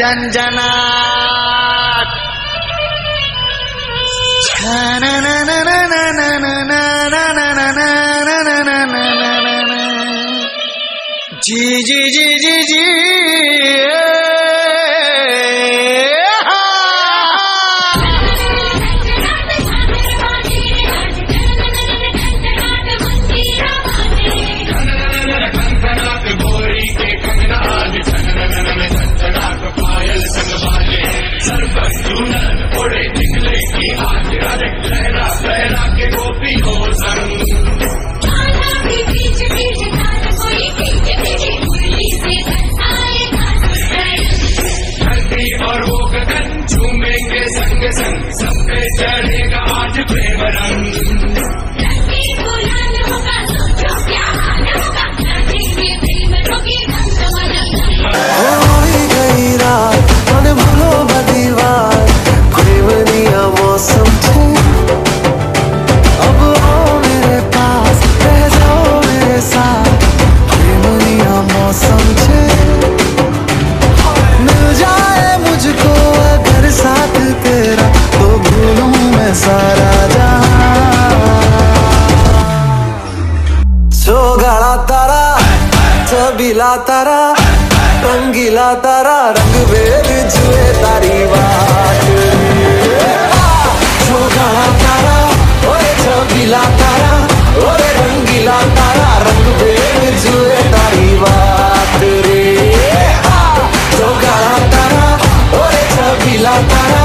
ಜಂಜನಾ जी जी जी जी जी सब चढ़ेगा आज प्रेम रंग रंगीला तारा रंगीला तारा, रंग वेद जुए तारी I'm छोगा तारा तारा तारा जुए छोगा तारा तारा